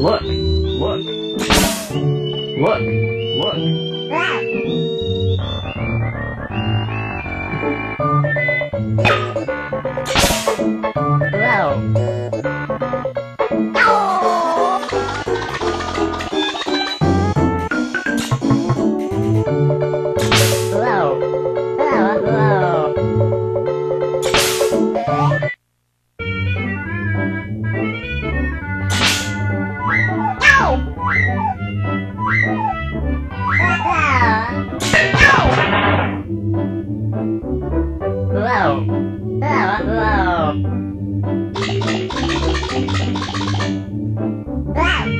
Look, look, look, look. Wow. bye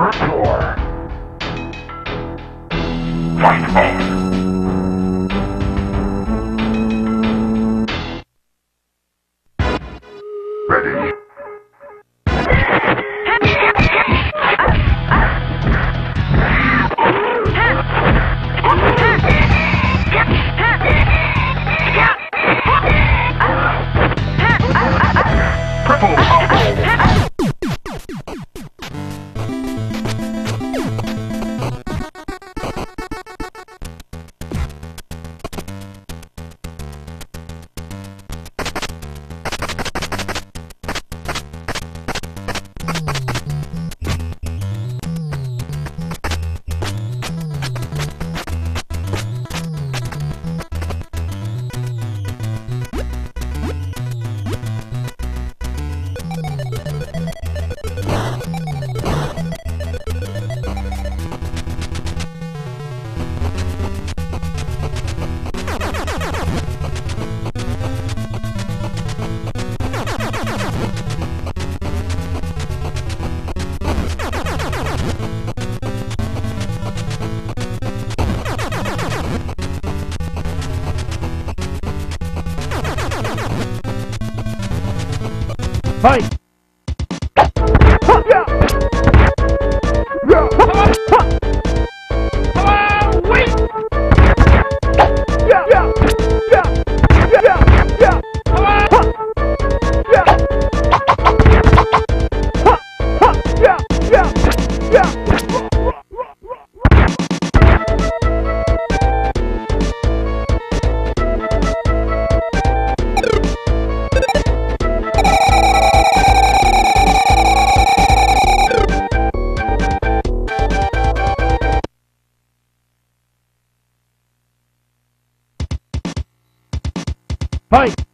Rotor. Fight me. Fight! Fight!